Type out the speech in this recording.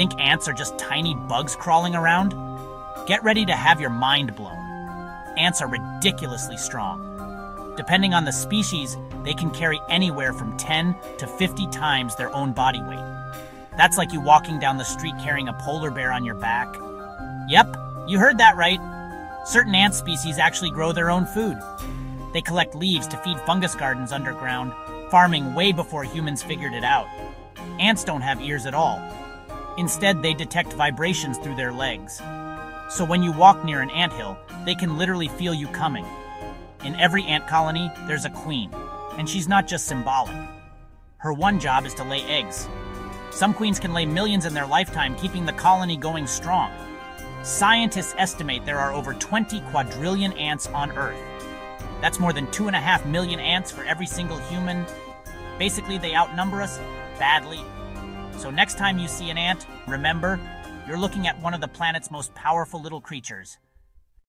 Think ants are just tiny bugs crawling around? Get ready to have your mind blown. Ants are ridiculously strong. Depending on the species, they can carry anywhere from 10 to 50 times their own body weight. That's like you walking down the street carrying a polar bear on your back. Yep, you heard that right. Certain ant species actually grow their own food. They collect leaves to feed fungus gardens underground, farming way before humans figured it out. Ants don't have ears at all. Instead, they detect vibrations through their legs. So when you walk near an anthill, they can literally feel you coming. In every ant colony, there's a queen, and she's not just symbolic. Her one job is to lay eggs. Some queens can lay millions in their lifetime, keeping the colony going strong. Scientists estimate there are over 20 quadrillion ants on Earth. That's more than 2.5 million ants for every single human. Basically, they outnumber us badly. So next time you see an ant, remember, you're looking at one of the planet's most powerful little creatures.